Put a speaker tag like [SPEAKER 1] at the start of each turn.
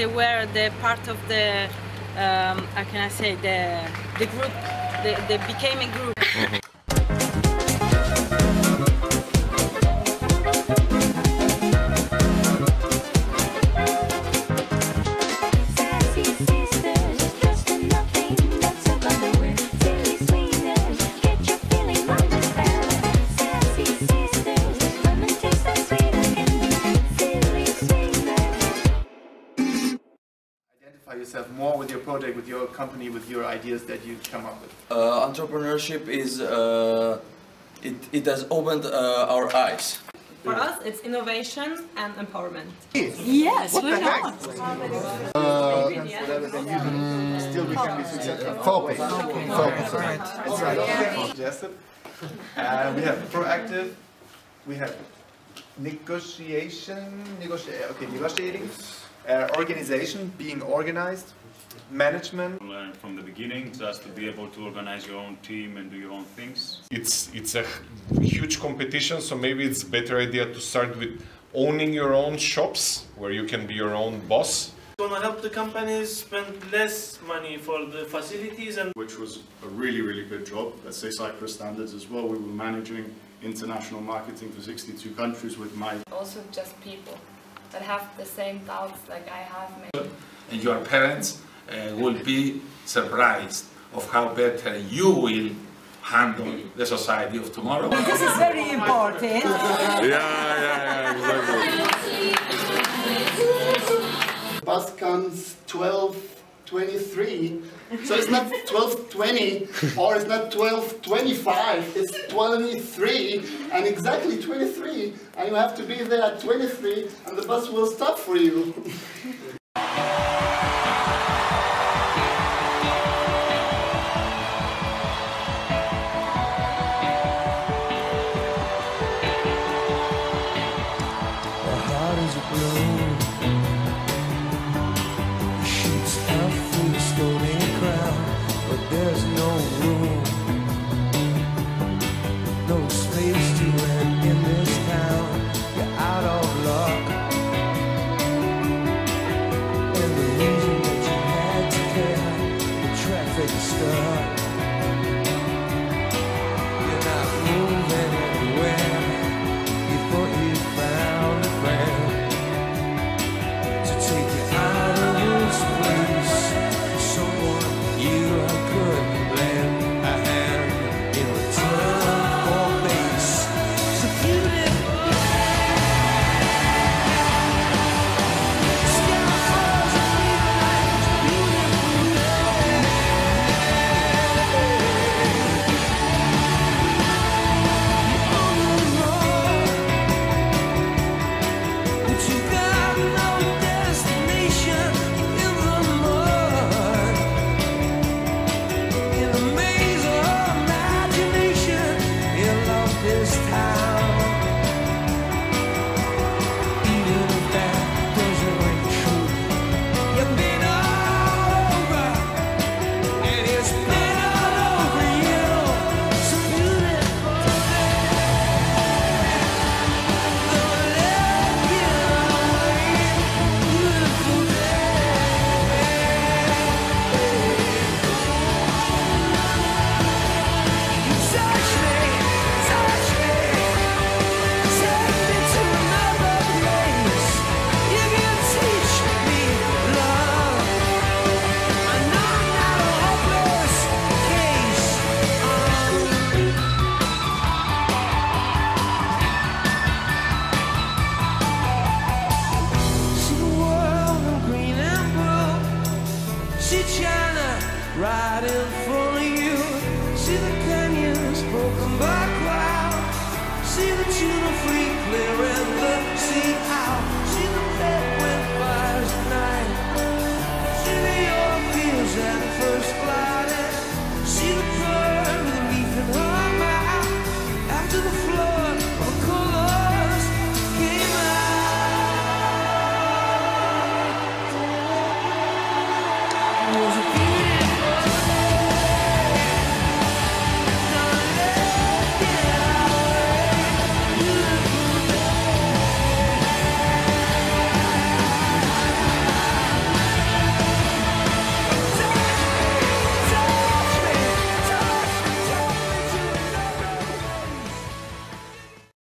[SPEAKER 1] they were the part of the um, how can I say the the group. They, they became a group.
[SPEAKER 2] Yourself more with your project, with your company, with your ideas that you come up with.
[SPEAKER 3] Uh, entrepreneurship is uh, it, it has opened uh, our eyes.
[SPEAKER 1] For us, it's innovation and empowerment.
[SPEAKER 4] Yes, why not?
[SPEAKER 2] Still, we can be successful.
[SPEAKER 5] Focus. Focus.
[SPEAKER 2] That's right. Suggested. Uh, we have proactive. We have negotiation. Negotiate. Okay, negotiating. Uh, organization, being organized. Management.
[SPEAKER 6] learn from the beginning just to be able to organize your own team and do your own things.
[SPEAKER 7] it's it's a huge competition so maybe it's better idea to start with owning your own shops where you can be your own boss
[SPEAKER 8] Gonna help the companies spend less money for the facilities and
[SPEAKER 9] which was a really, really good job. Let's say Cyprus standards as well. We were managing international marketing for 62 countries with my
[SPEAKER 10] also just people that have the same doubts like I have. Maybe.
[SPEAKER 11] and your parents uh, will be surprised of how better you will handle the society of tomorrow.
[SPEAKER 4] This is very important. yeah, yeah, yeah, exactly.
[SPEAKER 5] Bus comes 12:23, so it's not 12:20 or it's not 12:25. It's 23 and exactly 23, and you have to be there at 23, and the bus will stop for you.
[SPEAKER 12] The Space to this town. Música.